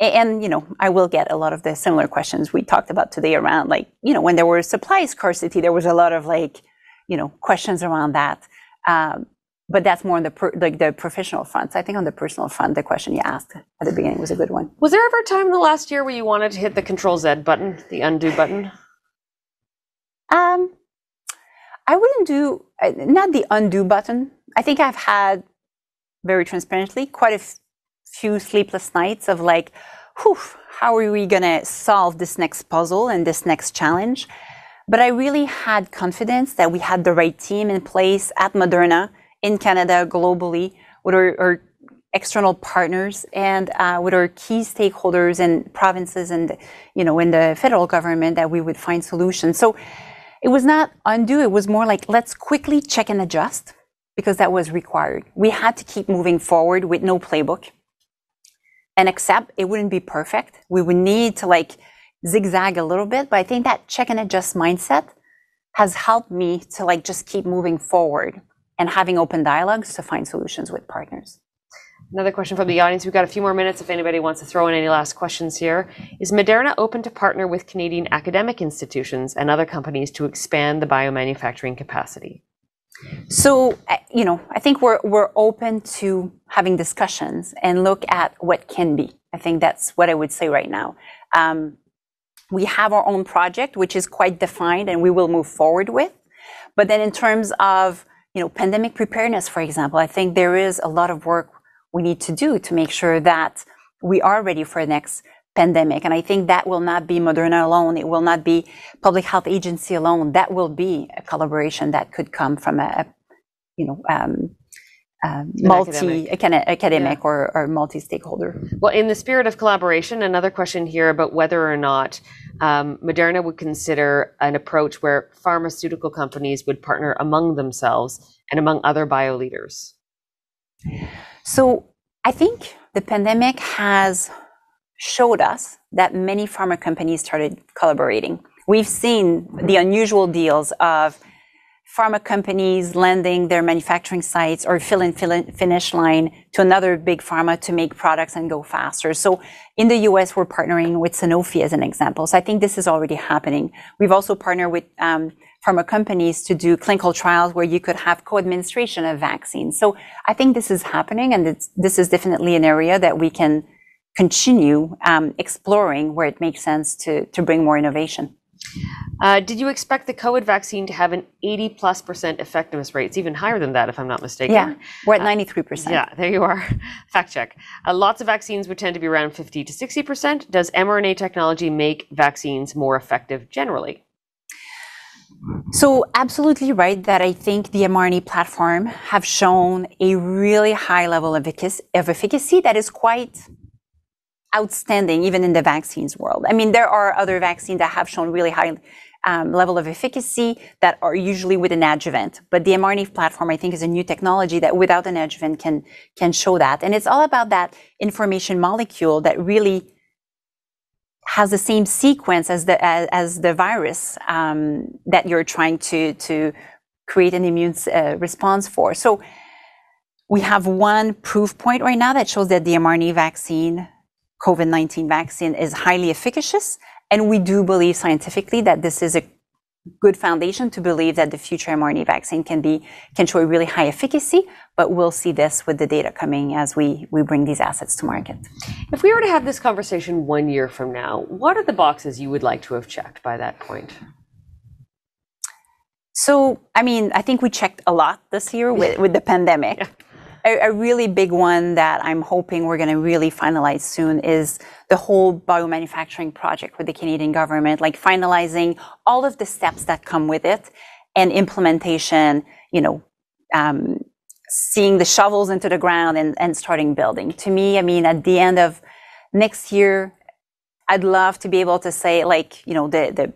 and you know, I will get a lot of the similar questions we talked about today around like, you know, when there were supply scarcity, there was a lot of like, you know, questions around that. Um, but that's more on the per, like the professional front. So I think on the personal front, the question you asked at the beginning was a good one. Was there ever a time in the last year where you wanted to hit the Control Z button, the undo button? Um, I wouldn't do uh, not the undo button. I think I've had very transparently quite a f- few sleepless nights of like, whew, how are we gonna solve this next puzzle and this next challenge? But I really had confidence that we had the right team in place at Moderna in Canada, globally, with our, our external partners and uh, with our key stakeholders in provinces and you know in the federal government that we would find solutions. So it was not undo. It was more like let's quickly check and adjust because that was required. We had to keep moving forward with no playbook and accept it wouldn't be perfect. We would need to like zigzag a little bit, but I think that check and adjust mindset has helped me to like just keep moving forward and having open dialogues to find solutions with partners. Another question from the audience. We've got a few more minutes if anybody wants to throw in any last questions here. Is Moderna open to partner with Canadian academic institutions and other companies to expand the biomanufacturing capacity? So, you know, I think we're, we're open to having discussions and look at what can be. I think that's what I would say right now. Um, we have our own project, which is quite defined and we will move forward with. But then in terms of you know, pandemic preparedness, for example, I think there is a lot of work we need to do to make sure that we are ready for the next pandemic. And I think that will not be Moderna alone. It will not be public health agency alone. That will be a collaboration that could come from a, you know, um, um, multi academic, academic yeah. or, or multi stakeholder. Well, in the spirit of collaboration, another question here about whether or not um, Moderna would consider an approach where pharmaceutical companies would partner among themselves and among other bio leaders. So I think the pandemic has showed us that many pharma companies started collaborating. We've seen the unusual deals of pharma companies lending their manufacturing sites or fill and finish line to another big pharma to make products and go faster. So in the US, we're partnering with Sanofi as an example. So I think this is already happening. We've also partnered with um, pharma companies to do clinical trials where you could have co-administration of vaccines. So I think this is happening and this is definitely an area that we can continue um, exploring where it makes sense to, to bring more innovation. Uh, did you expect the COVID vaccine to have an 80 plus percent effectiveness rate? It's even higher than that, if I'm not mistaken. Yeah, we're at 93 percent. Uh, yeah, there you are. Fact check. Uh, lots of vaccines would tend to be around 50 to 60 percent. Does mRNA technology make vaccines more effective generally? So absolutely right that I think the mRNA platform have shown a really high level of efficacy that is quite outstanding even in the vaccines world. I mean, there are other vaccines that have shown really high um, level of efficacy that are usually with an adjuvant. But the mRNA platform, I think, is a new technology that without an adjuvant can, can show that. And it's all about that information molecule that really has the same sequence as the, as, as the virus um, that you're trying to, to create an immune uh, response for. So we have one proof point right now that shows that the mRNA vaccine, COVID 19 vaccine, is highly efficacious. And we do believe scientifically that this is a good foundation to believe that the future mRNA vaccine can be can show a really high efficacy, but we'll see this with the data coming as we we bring these assets to market. If we were to have this conversation one year from now, what are the boxes you would like to have checked by that point? So, I mean, I think we checked a lot this year with, with the pandemic. A, a, really big one that I'm hoping we're going to really finalize soon is the whole biomanufacturing project with the Canadian government, like finalizing all of the steps that come with it and implementation, you know, um, seeing the shovels into the ground and, and starting building. To me, I mean, at the end of next year, I'd love to be able to say, like, you know, the, the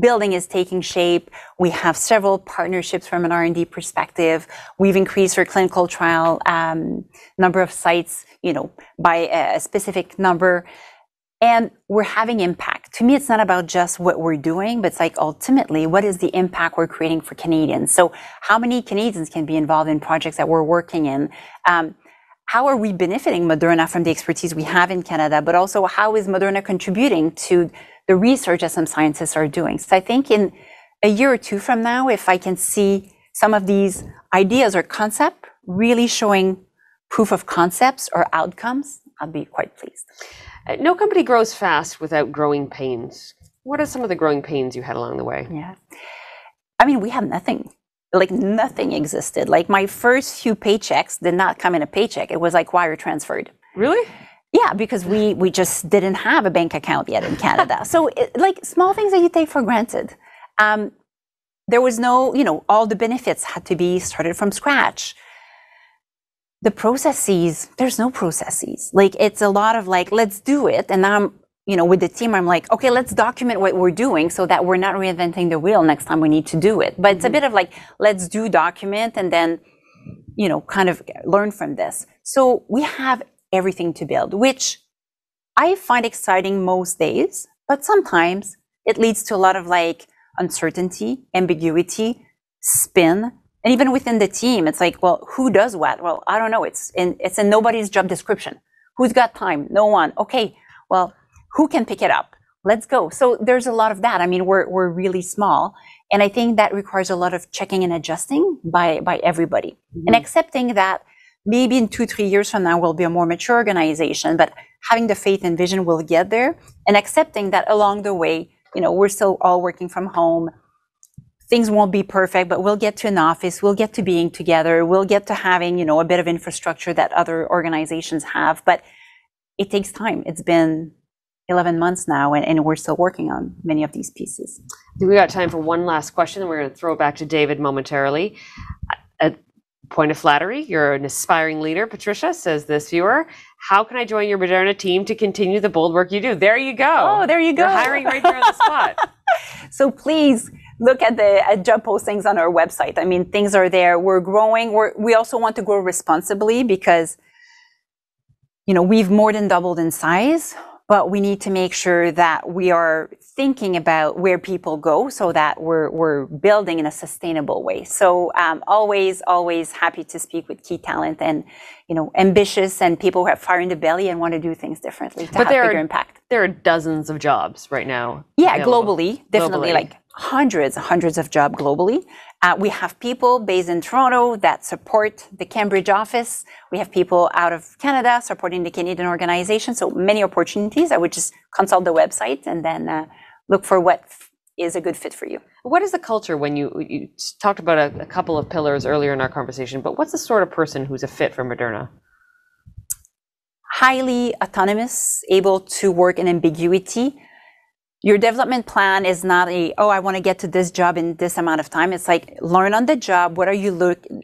building is taking shape. We have several partnerships from an R&D perspective. We've increased our clinical trial um, number of sites, you know, by a specific number. And we're having impact. To me, it's not about just what we're doing, but it's like ultimately, what is the impact we're creating for Canadians? So how many Canadians can be involved in projects that we're working in? How are we benefiting Moderna from the expertise we have in Canada, but also how is Moderna contributing to the research that some scientists are doing. So I think in a year or two from now, if I can see some of these ideas or concept really showing proof of concepts or outcomes, I'll be quite pleased. Uh, no company grows fast without growing pains. What are some of the growing pains you had along the way? Yeah. I mean, we have nothing. Like nothing existed. Like my first few paychecks did not come in a paycheck. It was like wire transferred. Really? Yeah, because we we just didn't have a bank account yet in Canada. so it, like small things that you take for granted. Um, there was no, you know, all the benefits had to be started from scratch. The processes, there's no processes. Like it's a lot of like, let's do it. And I'm, you know, with the team, I'm like, okay, let's document what we're doing so that we're not reinventing the wheel next time we need to do it. But mm-hmm. it's a mm-hmm. bit of like, let's do document and then, you know, kind of learn from this. So we have everything to build, which I find exciting most days, but sometimes it leads to a lot of like uncertainty, ambiguity, spin. And even within the team, it's like, well, who does what? Well, I don't know. It's in, it's in nobody's job description. Who's got time? No one. Okay. Well, who can pick it up? Let's go. So there's a lot of that. I mean, we're, we're really small. And I think that requires a lot of checking and adjusting by, by everybody mm-hmm. and accepting that maybe in two, three years from now, we'll be a more mature organization, but having the faith and vision will get there and accepting that along the way, you know, we're still all working from home. Things won't be perfect, but we'll get to an office, we'll get to being together, we'll get to having, you know, a bit of infrastructure that other organizations have. But it takes time. It's been 11 months now, and, and, we're still working on many of these pieces. We got time for one last question, and we're going to throw it back to David momentarily. A point of flattery, you're an aspiring leader, Patricia, says this viewer. How can I join your Moderna team to continue the bold work you do? There you go. Oh, there you go. You're hiring right there on the spot. so please look at the at job postings on our website. I mean, things are there. We're growing. We're, we also want to grow responsibly because, you know, we've more than doubled in size but we need to make sure that we are thinking about where people go so that we're, we're building in a sustainable way. So um, always, always happy to speak with key talent and, you know, ambitious and people who have fire in the belly and want to do things differently to but have there bigger are, impact. There are dozens of jobs right now. Yeah, available. globally, definitely globally. like hundreds, hundreds of jobs globally. Uh, we have people based in Toronto that support the Cambridge office. We have people out of Canada supporting the Canadian organization. So many opportunities. I would just consult the website and then uh, look for what is a good fit for you. What is the culture when you, you talked about a, a couple of pillars earlier in our conversation, but what's the sort of person who's a fit for Moderna? Highly autonomous, able to work in ambiguity, your development plan is not a oh i want to get to this job in this amount of time. It's like learn on the job what are you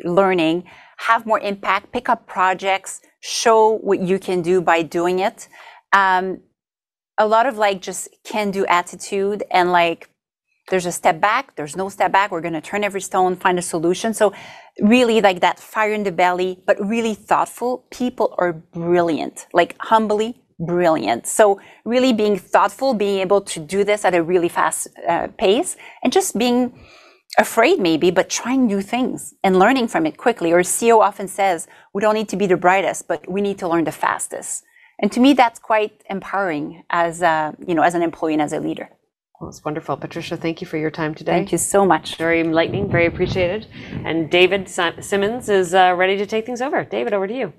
learning have more impact pick up projects show what you can do by doing it. Um, a lot of like just can do attitude and like there's a step back there's no step back we're going to turn every stone find a solution. So really like that fire in the belly but really thoughtful people are brilliant like humbly brilliant so really being thoughtful being able to do this at a really fast uh, pace and just being afraid maybe but trying new things and learning from it quickly or ceo often says we don't need to be the brightest but we need to learn the fastest and to me that's quite empowering as a, you know as an employee and as a leader well, it's wonderful. Patricia, thank you for your time today. Thank you so much. Very enlightening, very appreciated. And David Simmons is uh, ready to take things over. David, over to you.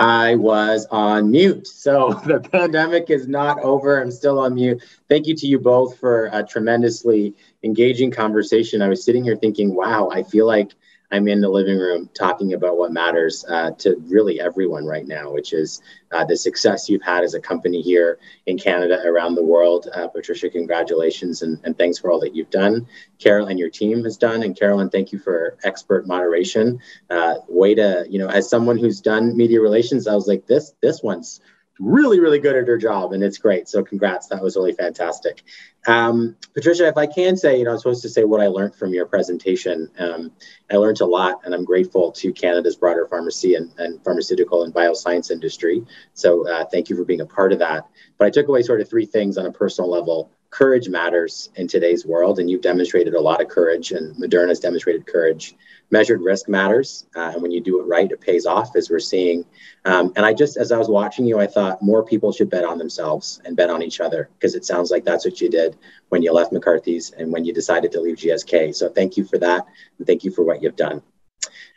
I was on mute. So the pandemic is not over. I'm still on mute. Thank you to you both for a tremendously engaging conversation. I was sitting here thinking, wow, I feel like I'm in the living room talking about what matters uh, to really everyone right now, which is uh, the success you've had as a company here in Canada, around the world. Uh, Patricia, congratulations and, and, thanks for all that you've done. Carol and your team has done. And Carolyn, thank you for expert moderation. Uh, way to, you know, as someone who's done media relations, I was like, this, this one's really, really good at her job, and it's great. So, congrats. That was really fantastic. Um, Patricia, if I can say, you know, I'm supposed to say what I learned from your presentation. Um, I learned a lot, and I'm grateful to Canada's broader pharmacy and, and pharmaceutical and bioscience industry. So, uh, thank you for being a part of that. But I took away sort of three things on a personal level. Courage matters in today's world, and you've demonstrated a lot of courage, and Moderna's demonstrated courage measured risk matters. Uh, and when you do it right, it pays off, as we're seeing. Um, and I just, as I was watching you, I thought more people should bet on themselves and bet on each other because it sounds like that's what you did when you left McCarthy's and when you decided to leave GSK. So thank you for that. And thank you for what you've done.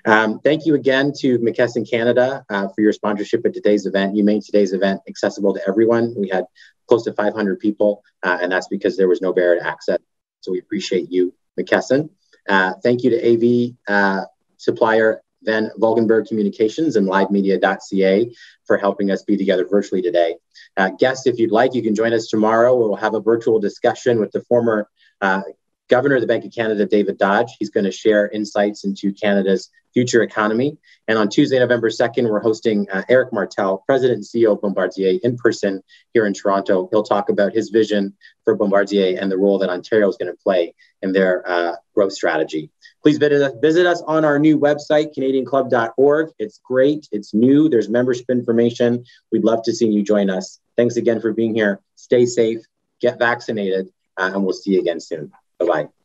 Um, thank you again to McKesson Canada uh, for your sponsorship at today's event. You made today's event accessible to everyone. We had close to 500 people, uh, and that's because there was no barrier to access. So we appreciate you, McKesson. Uh, thank you to AV uh, supplier Van Valkenburg Communications and livemedia.ca for helping us be together virtually today. Uh, guests, if you'd like, you can join us tomorrow. We'll have a virtual discussion with the former uh, Governor of the Bank of Canada, David Dodge. He's going to share insights into Canada's future economy. And on Tuesday, November 2nd, we're hosting uh, Eric Martel, President and CEO of Bombardier, in person here in Toronto. He'll talk about his vision for Bombardier and the role that Ontario is going to play in their uh, growth strategy. Please visit us, visit us on our new website, canadianclub.org. It's great, it's new, there's membership information. We'd love to see you join us. Thanks again for being here. Stay safe, get vaccinated, uh, and we'll see you again soon. Bye bye.